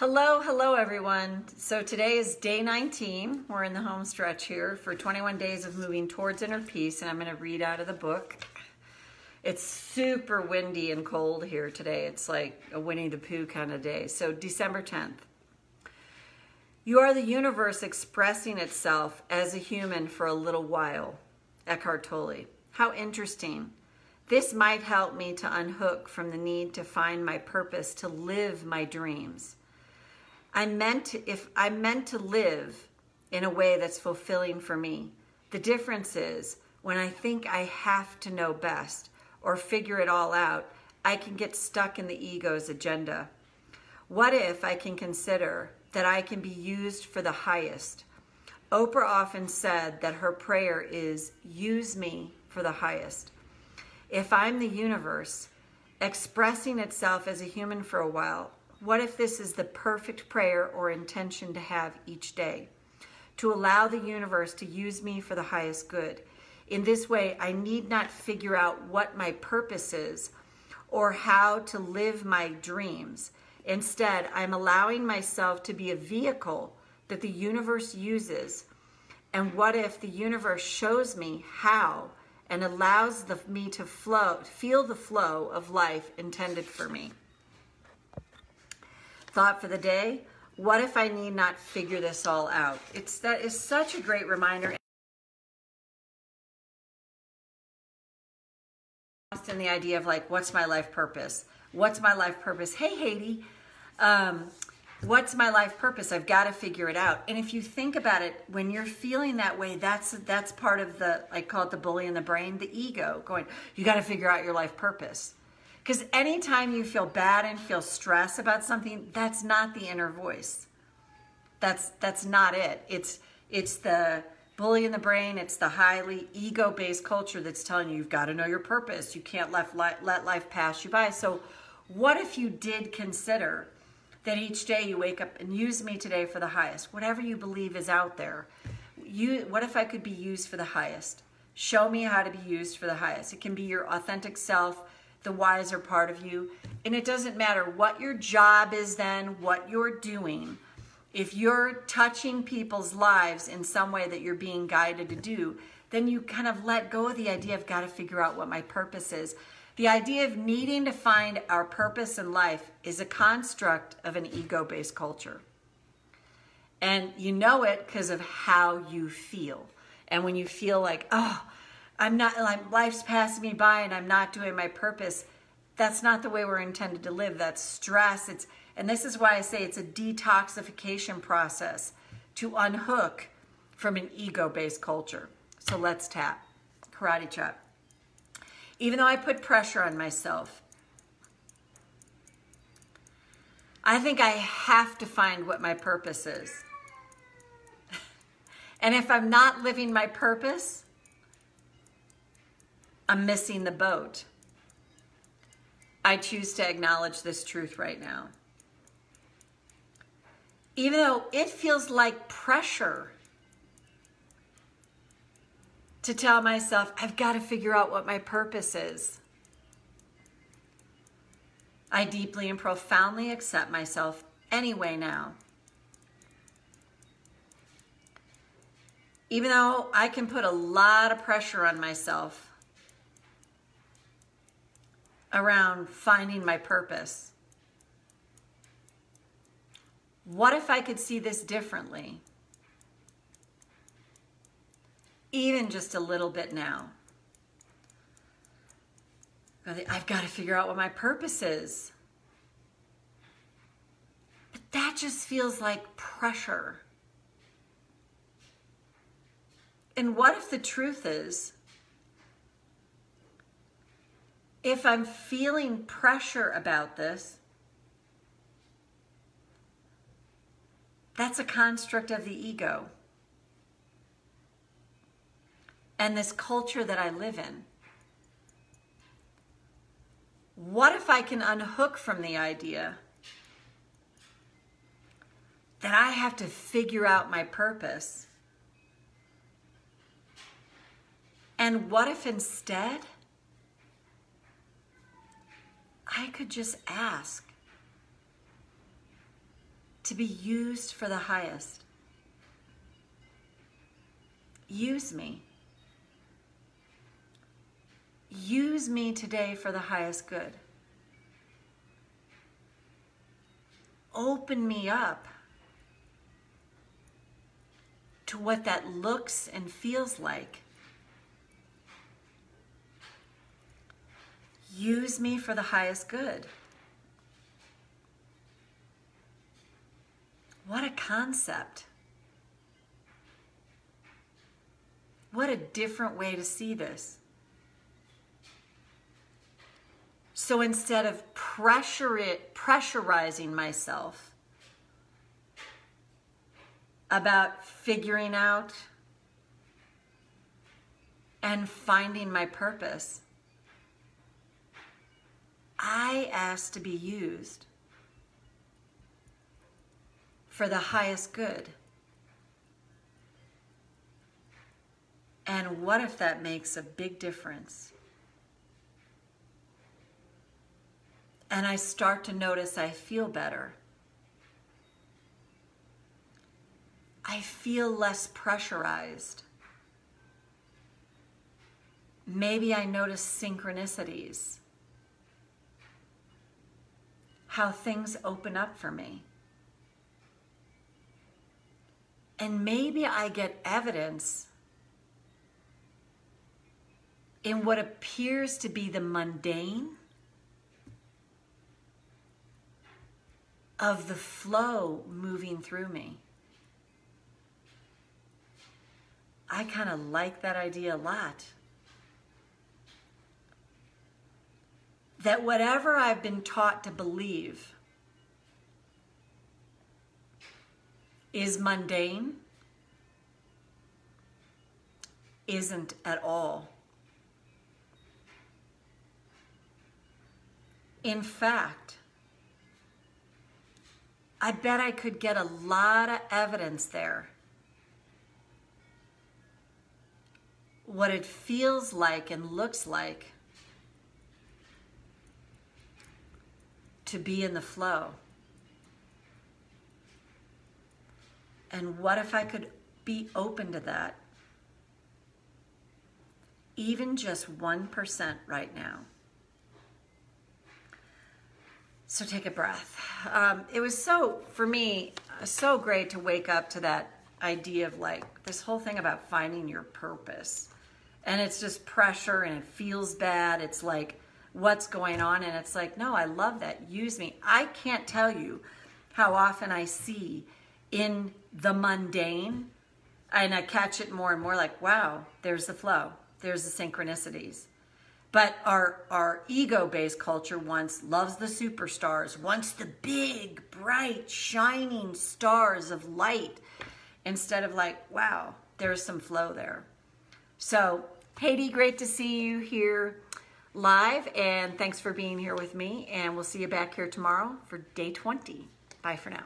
Hello, hello everyone. So today is day 19. We're in the home stretch here for 21 days of moving towards inner peace, and I'm going to read out of the book. It's super windy and cold here today. It's like a Winnie the Pooh kind of day. So December 10th. You are the universe expressing itself as a human for a little while. Eckhart Tolle. How interesting. This might help me to unhook from the need to find my purpose to live my dreams. I meant to, if I meant to live in a way that's fulfilling for me. The difference is when I think I have to know best or figure it all out, I can get stuck in the ego's agenda. What if I can consider that I can be used for the highest? Oprah often said that her prayer is, use me for the highest. If I'm the universe expressing itself as a human for a while, what if this is the perfect prayer or intention to have each day? To allow the universe to use me for the highest good. In this way, I need not figure out what my purpose is or how to live my dreams. Instead, I'm allowing myself to be a vehicle that the universe uses. And what if the universe shows me how and allows the, me to flow, feel the flow of life intended for me? Thought for the day, what if I need not figure this all out? It's that is such a great reminder. in the idea of like, what's my life purpose? What's my life purpose? Hey, Haiti, um, what's my life purpose? I've got to figure it out. And if you think about it, when you're feeling that way, that's that's part of the I call it the bully in the brain, the ego going. You got to figure out your life purpose. Because anytime you feel bad and feel stress about something, that's not the inner voice. That's that's not it. It's it's the bully in the brain. It's the highly ego-based culture that's telling you you've got to know your purpose. You can't let let life pass you by. So, what if you did consider that each day you wake up and use me today for the highest, whatever you believe is out there. You, what if I could be used for the highest? Show me how to be used for the highest. It can be your authentic self the wiser part of you. And it doesn't matter what your job is then, what you're doing. If you're touching people's lives in some way that you're being guided to do, then you kind of let go of the idea of got to figure out what my purpose is. The idea of needing to find our purpose in life is a construct of an ego based culture. And you know it because of how you feel. And when you feel like, oh, I'm not, like, life's passing me by and I'm not doing my purpose. That's not the way we're intended to live. That's stress. It's, and this is why I say it's a detoxification process to unhook from an ego-based culture. So let's tap. Karate chop. Even though I put pressure on myself, I think I have to find what my purpose is. and if I'm not living my purpose, I'm missing the boat. I choose to acknowledge this truth right now. Even though it feels like pressure to tell myself, I've got to figure out what my purpose is. I deeply and profoundly accept myself anyway now. Even though I can put a lot of pressure on myself around finding my purpose. What if I could see this differently? Even just a little bit now. I've got to figure out what my purpose is. But that just feels like pressure. And what if the truth is if I'm feeling pressure about this, that's a construct of the ego and this culture that I live in. What if I can unhook from the idea that I have to figure out my purpose? And what if instead, I could just ask. to be used for the highest. Use me. Use me today for the highest good. Open me up to what that looks and feels like. Use me for the highest good. What a concept. What a different way to see this. So instead of pressure it, pressurizing myself about figuring out and finding my purpose, I ask to be used for the highest good. And what if that makes a big difference? And I start to notice I feel better. I feel less pressurized. Maybe I notice synchronicities, how things open up for me. And maybe I get evidence in what appears to be the mundane of the flow moving through me. I kind of like that idea a lot. That whatever I've been taught to believe is mundane isn't at all. In fact, I bet I could get a lot of evidence there. What it feels like and looks like to be in the flow. And what if I could be open to that? Even just 1% right now. So take a breath. Um, it was so, for me, so great to wake up to that idea of like this whole thing about finding your purpose. And it's just pressure and it feels bad. It's like, what's going on? And it's like, no, I love that. Use me. I can't tell you how often I see in the mundane and I catch it more and more like, wow, there's the flow, there's the synchronicities. But our, our ego-based culture wants, loves the superstars, wants the big, bright, shining stars of light instead of like, wow, there's some flow there. So, Haiti, great to see you here live and thanks for being here with me and we'll see you back here tomorrow for day 20. Bye for now.